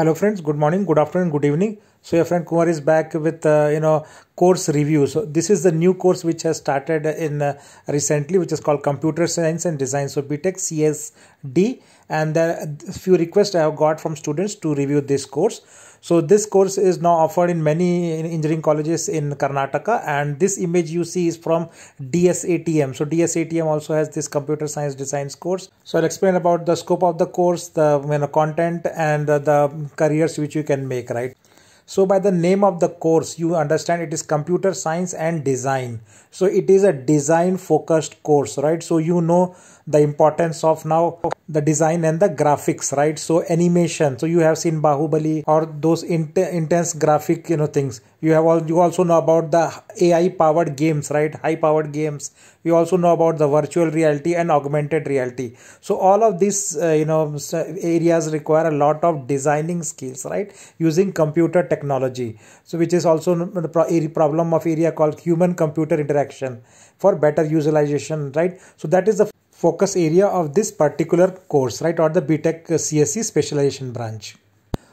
Hello friends, good morning, good afternoon, good evening. So your friend Kumar is back with uh, you know course review. So this is the new course which has started in uh, recently, which is called Computer Science and Design. So BTech CSD, and there a few requests I have got from students to review this course. So this course is now offered in many engineering colleges in Karnataka and this image you see is from DSATM. So DSATM also has this computer science designs course. So I'll explain about the scope of the course, the you know, content and the careers which you can make, right? So by the name of the course, you understand it is computer science and design. So it is a design focused course, right? So you know the importance of now the design and the graphics right? So animation. So you have seen bahubali or those int- intense graphic you know things. You have all you also know about the ai powered games right? High powered games. You also know about the virtual reality and augmented reality. So all of these uh, you know areas require a lot of designing skills right? Using computer technology. So which is also the problem of area called human computer interaction for better utilization right? So that is the focus area of this particular course, right, or the BTech uh, CSE specialization branch.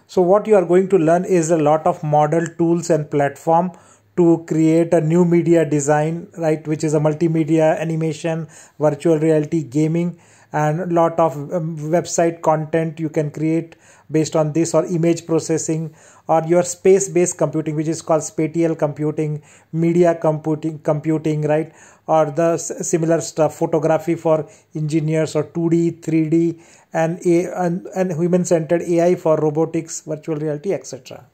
So what you are going to learn is a lot of model tools and platform to create a new media design, right, which is a multimedia animation, virtual reality, gaming, and lot of um, website content you can create based on this or image processing or your space based computing which is called spatial computing media computing computing right? Or the similar stuff photography for engineers or 2d 3d and a and, and human centered ai for robotics virtual reality etc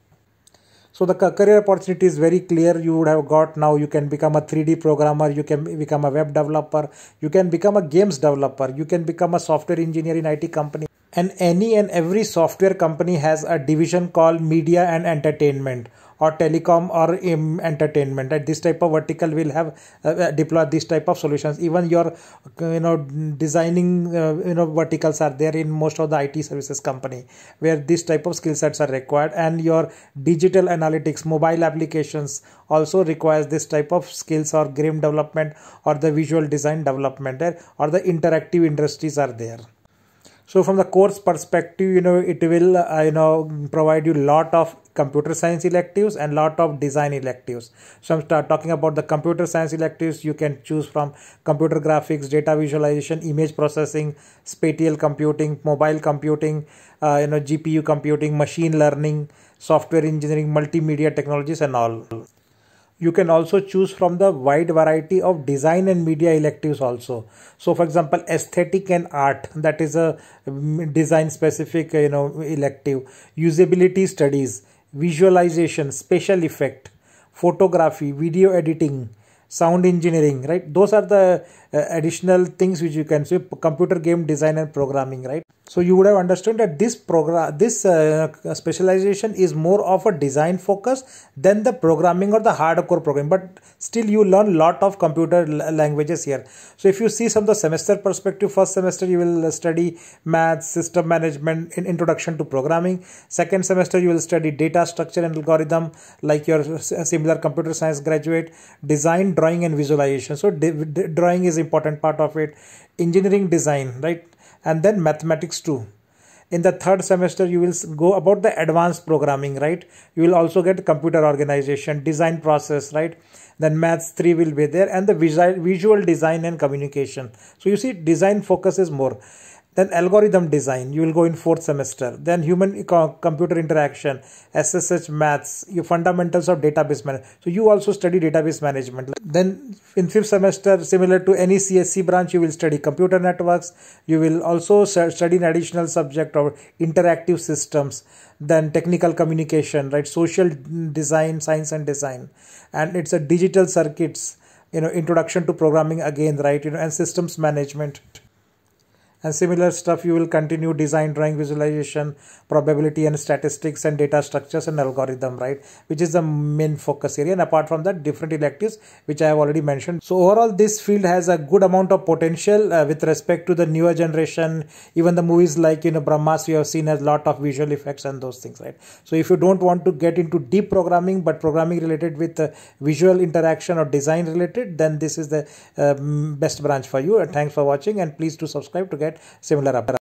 so the career opportunity is very clear. You would have got now you can become a 3d programmer you can become a web developer you can become a games developer you can become a software engineer in it company and any and every software company has a division called media and entertainment or telecom or um, entertainment right? This type of vertical will have uh, uh, deploy this type of solutions. Even your you know designing uh, you know verticals are there in most of the IT services company where this type of skill sets are required. And your digital analytics mobile applications also requires this type of skills or game development or the visual design development or the interactive industries are there so from the course perspective you know it will uh, you know provide you lot of computer science electives and lot of design electives. So i'm start talking about the computer science electives you can choose from computer graphics data visualization image processing spatial computing mobile computing uh, you know gpu computing machine learning software engineering multimedia technologies and all you can also choose from the wide variety of design and media electives also. So for example aesthetic and art that is a mm, design specific you know elective. Usability studies visualization special effect photography video editing sound engineering right? Those are the uh, additional things which you can see computer game design and programming right so you would have understood that this program this uh, specialization is more of a design focus than the programming or the hardcore programming. But still you learn lot of computer languages here. So if you see of the semester perspective first semester you will study math system management in introduction to programming. Second semester you will study data structure and algorithm like your similar computer science graduate design drawing and visualization. So drawing is important part of it. Engineering design right? And then mathematics too in the third semester you will go about the advanced programming right? You will also get computer organization design process right? Then maths 3 will be there and the visual design and communication. So you see design focuses more then algorithm design you will go in fourth semester. Then human computer interaction ssh maths your fundamentals of database management so you also study database management. Then in fifth semester similar to any csc branch you will study computer networks. You will also study an additional subject of interactive systems then technical communication right social design science and design. And it's a digital circuits you know introduction to programming again right you know and systems management and similar stuff you will continue design drawing visualization probability and statistics and data structures and algorithm right? Which is the main focus area. And apart from that different electives which i have already mentioned. So overall this field has a good amount of potential uh, with respect to the newer generation. Even the movies like you know brahmas you have seen a lot of visual effects and those things right? So if you don't want to get into deep programming but programming related with uh, visual interaction or design related then this is the uh, best branch for you. Thanks for watching and please do subscribe to get similar updates